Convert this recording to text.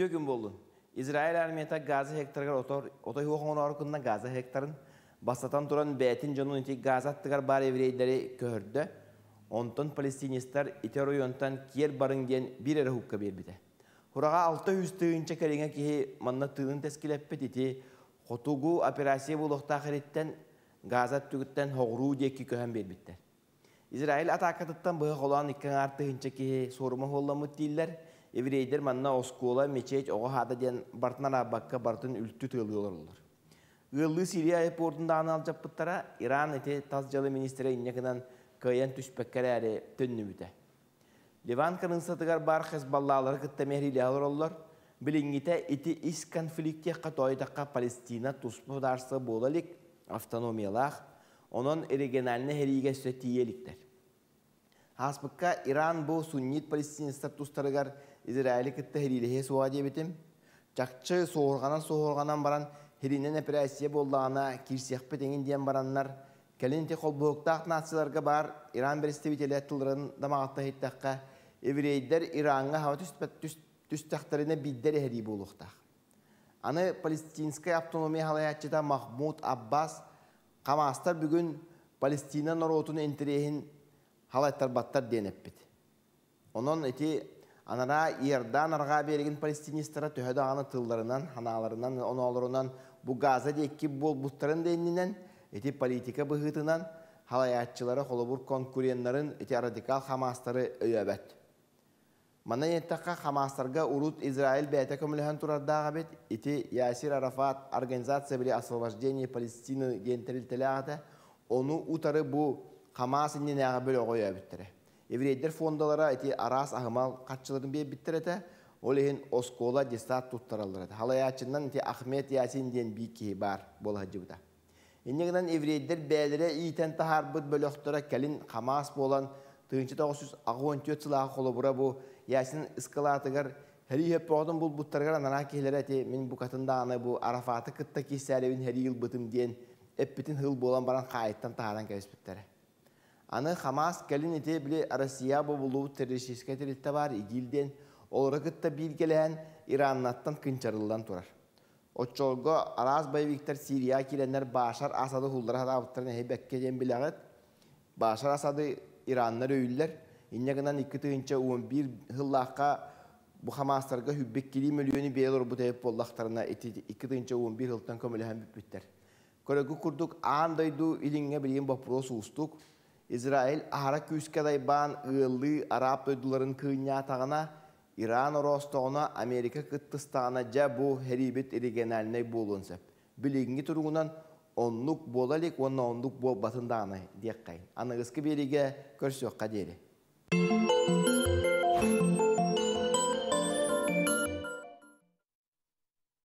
Үтө күн болдун. Израиль армията газы хектаргар отор отой хоңор оркунна газы хектарын бастатан туран бәтин жонун ити газаттыгар бар еврейдери көрдө. Онтон палестинистар ите районтан киер барын ден бир эре хукка бербите. Хурага алты тыгынча кереңе кихи манна тыгын тескилеппет ити хотугу операция булукта хириттен газат түгіттен хоғруу декки көһөн бербиттер. Израиль атакатыттан быһы холан иккен артыгынча кихи сорума холламыт. Еврейдер манна оскола мечеть ого хада ден бартынан абакка бартын үлтү тыылыылар олар. Ыллы Сирия аэропортунда анал жаппыттара Иран эти таз жылы министрі иннекінен кыйын түспеккер әрі төннүбүтэ. Ливан кырынсатыгар бар хезбаллалары кытта мехрили алыр олар. Билингите ити ис конфликте қатойдаққа Палестина туспу дарсы болалик автономиялах, онон региональны хериге сөтиеликтер. Хаспыкка Иран бу суннит палестинистар тустарыгар Израиль кытта херилихе суа дебитим. Чакчы соорганан соорганан баран херинен операция боллаана кирсияқпы теңін диен бараннар кәлінте қолбуықтақ нацияларға бар Иран представителі тылырын дамағатта хеттаққа еврейдер Иранға хава түстақтарына биддер хери болуқтақ. Аны палестинская автономия халаятчыда Махмуд Аббас қамастар бүгін Палестина норотын интерехин халайттар баттар денеппет. Онон эти анара Иордан арга берген палестинистара төһөдө аны тылларынан, ханаларынан, оноолорунан бу газа декки бол буттарын деннинен эти политика быһытынан халаятчылары холобур конкуренттарын эти радикал хамастары өйөбөт. Мана еттаққа хамастарға урут Израиль бәйті көміліген тұрардағы бет, Ясир Арафат организация біле освобождение Палестины гентерілтілі ағыты, оны хамас иннен ағы бөлі оғой өбіттірі. Еврейдер фондалара ити арас ағымал қатшыларын бей біттірі ол ехін оскола дестат туттаралыр. Халаячынан ити Ахмет Ясин ден бейкі бар бол хаджыбыда. Иннегінен еврейдер бәлері ийтен тахар бұд бөліқтіра кәлін хамас болан 1914 сылағы қолы бұра бұ ясин эскалатыгар хәри хеппоғдың бұл бұттарғар анана кейлер әте мен бұ қатында аны бұ арафаты кытта кесәребін хәри ел бұтым ден әппітін хыл болан баран қайыттан тағаран кәбіспіттері. Аны Хамас кәлін ете біле Россия бұ бұлу террористическа терилті бар идилден олары кытта билгелән Ираннаттан кынчарылдан турар. Отчолго араз байвиктер Сирия киленнер Башар Асады хулдара хадабыттарын әйі бәккеден білағыт. Башар Асады Ираннар өйлер, иннегынан 2-11 хыллаққа бұ Хамастарға хүббеккели миллионы бейлор бұ тәйіп боллақтарына 2-11 хылтан көміліген бүппіттер. Көрегі күрдік андайду иліңе білген вопрос ұстық. Израиль ара күскадай ылы араб дойдуларын күйня тағына Иран оростоғына Америка кыттыстағына жа бұ хәрибет региональный болуынсып. Білігінгі тұрғынан онлук болалик, онна онлук бол батындағына дек қайын. Анығысқы береге көрсөққа дері.